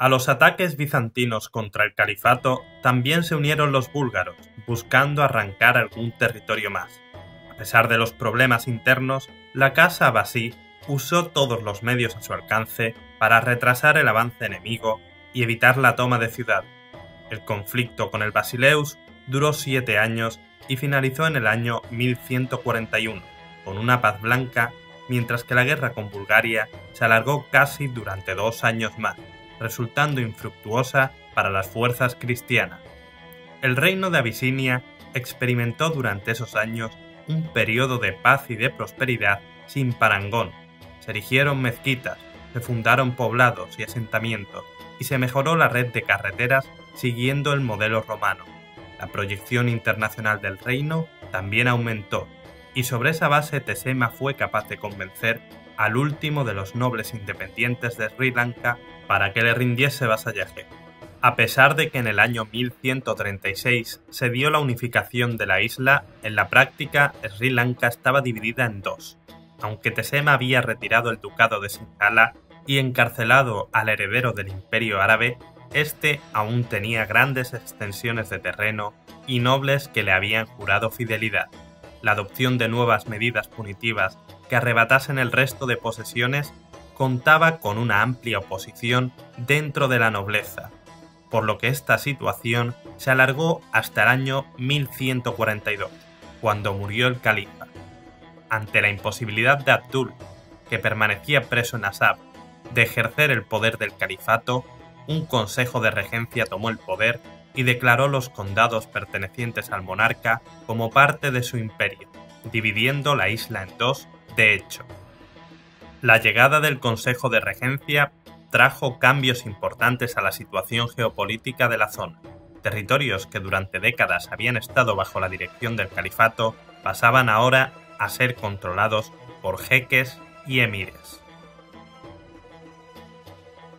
A los ataques bizantinos contra el califato también se unieron los búlgaros, buscando arrancar algún territorio más. A pesar de los problemas internos, la casa Abbasí usó todos los medios a su alcance para retrasar el avance enemigo y evitar la toma de ciudad. El conflicto con el Basileus duró siete años y finalizó en el año 1141, con una paz blanca, mientras que la guerra con Bulgaria se alargó casi durante dos años más resultando infructuosa para las fuerzas cristianas. El reino de Abisinia experimentó durante esos años un periodo de paz y de prosperidad sin parangón. Se erigieron mezquitas, se fundaron poblados y asentamientos, y se mejoró la red de carreteras siguiendo el modelo romano. La proyección internacional del reino también aumentó, y sobre esa base Tesema fue capaz de convencer al último de los nobles independientes de Sri Lanka para que le rindiese vasallaje. A pesar de que en el año 1136 se dio la unificación de la isla, en la práctica Sri Lanka estaba dividida en dos. Aunque Tesema había retirado el ducado de Sinhala y encarcelado al heredero del imperio árabe, este aún tenía grandes extensiones de terreno y nobles que le habían jurado fidelidad. La adopción de nuevas medidas punitivas que arrebatasen el resto de posesiones contaba con una amplia oposición dentro de la nobleza, por lo que esta situación se alargó hasta el año 1142, cuando murió el califa. Ante la imposibilidad de Abdul, que permanecía preso en Asab, de ejercer el poder del califato, un consejo de regencia tomó el poder y declaró los condados pertenecientes al monarca como parte de su imperio, dividiendo la isla en dos de hecho, la llegada del Consejo de Regencia trajo cambios importantes a la situación geopolítica de la zona. Territorios que durante décadas habían estado bajo la dirección del califato pasaban ahora a ser controlados por jeques y emires.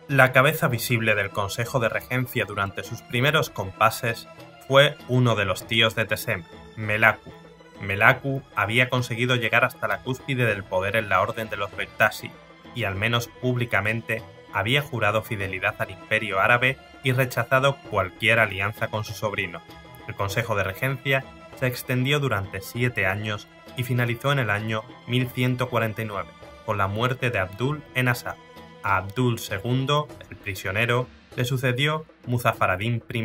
La cabeza visible del Consejo de Regencia durante sus primeros compases fue uno de los tíos de Tesem, Melaku, Melaku había conseguido llegar hasta la cúspide del poder en la orden de los Bektasi y al menos públicamente había jurado fidelidad al imperio árabe y rechazado cualquier alianza con su sobrino. El Consejo de Regencia se extendió durante siete años y finalizó en el año 1149, con la muerte de Abdul en Asad. A Abdul II, el prisionero, le sucedió Muzaffaradin I,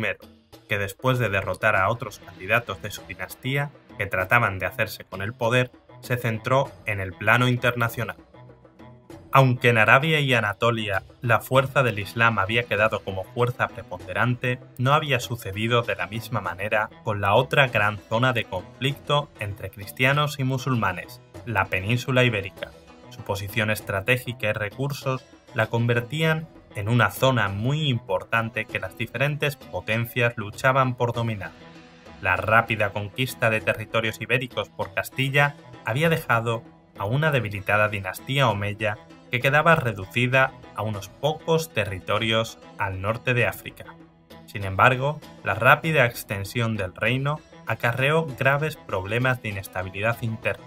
que después de derrotar a otros candidatos de su dinastía que trataban de hacerse con el poder, se centró en el plano internacional. Aunque en Arabia y Anatolia la fuerza del Islam había quedado como fuerza preponderante, no había sucedido de la misma manera con la otra gran zona de conflicto entre cristianos y musulmanes, la península ibérica. Su posición estratégica y recursos la convertían en una zona muy importante que las diferentes potencias luchaban por dominar. La rápida conquista de territorios ibéricos por Castilla había dejado a una debilitada dinastía omeya que quedaba reducida a unos pocos territorios al norte de África. Sin embargo, la rápida extensión del reino acarreó graves problemas de inestabilidad interna.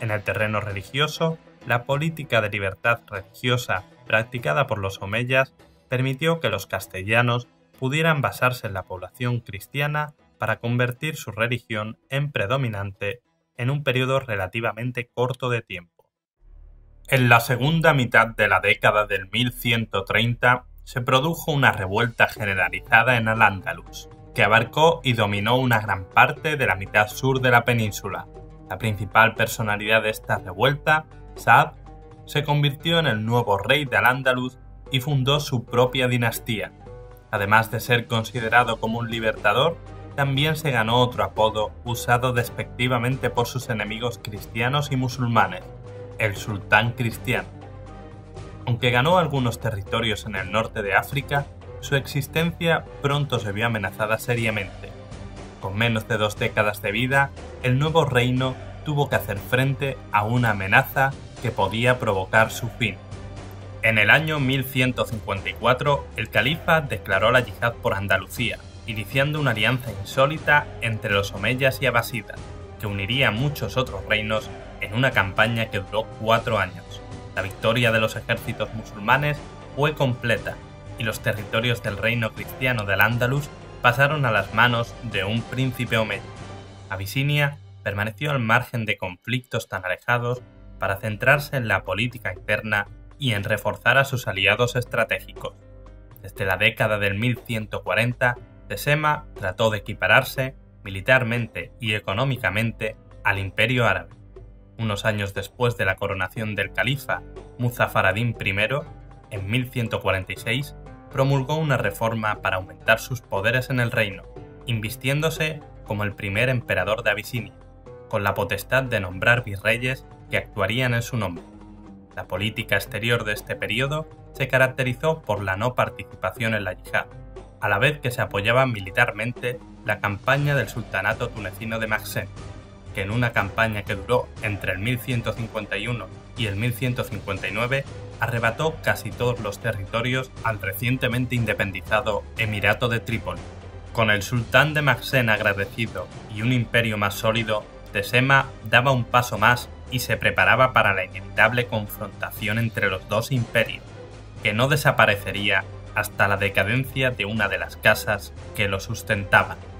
En el terreno religioso, la política de libertad religiosa practicada por los omeyas permitió que los castellanos pudieran basarse en la población cristiana para convertir su religión en predominante en un periodo relativamente corto de tiempo. En la segunda mitad de la década del 1130 se produjo una revuelta generalizada en Al-Ándalus, que abarcó y dominó una gran parte de la mitad sur de la península. La principal personalidad de esta revuelta, Saad, se convirtió en el nuevo rey de Al-Ándalus y fundó su propia dinastía. Además de ser considerado como un libertador, también se ganó otro apodo usado despectivamente por sus enemigos cristianos y musulmanes, el sultán cristiano. Aunque ganó algunos territorios en el norte de África, su existencia pronto se vio amenazada seriamente. Con menos de dos décadas de vida, el nuevo reino tuvo que hacer frente a una amenaza que podía provocar su fin. En el año 1154, el califa declaró la yihad por Andalucía, iniciando una alianza insólita entre los omeyas y abasidas, que uniría a muchos otros reinos en una campaña que duró cuatro años. La victoria de los ejércitos musulmanes fue completa y los territorios del reino cristiano del Andalus pasaron a las manos de un príncipe omeya. Abisinia permaneció al margen de conflictos tan alejados para centrarse en la política interna y en reforzar a sus aliados estratégicos. Desde la década del 1140, Tesema trató de equipararse militarmente y económicamente al imperio árabe. Unos años después de la coronación del califa Muzaffaradín I, en 1146, promulgó una reforma para aumentar sus poderes en el reino, invistiéndose como el primer emperador de Abisinia, con la potestad de nombrar virreyes que actuarían en su nombre. La política exterior de este periodo se caracterizó por la no participación en la yihad, a la vez que se apoyaba militarmente la campaña del sultanato tunecino de Maxen, que en una campaña que duró entre el 1151 y el 1159 arrebató casi todos los territorios al recientemente independizado Emirato de Trípoli. Con el sultán de Maxen agradecido y un imperio más sólido, Tesema daba un paso más y se preparaba para la inevitable confrontación entre los dos imperios, que no desaparecería hasta la decadencia de una de las casas que lo sustentaban.